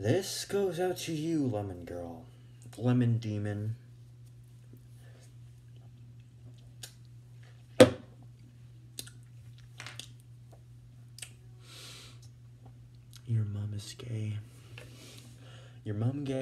This goes out to you, Lemon Girl. Lemon Demon. Your mom is gay. Your mom gay.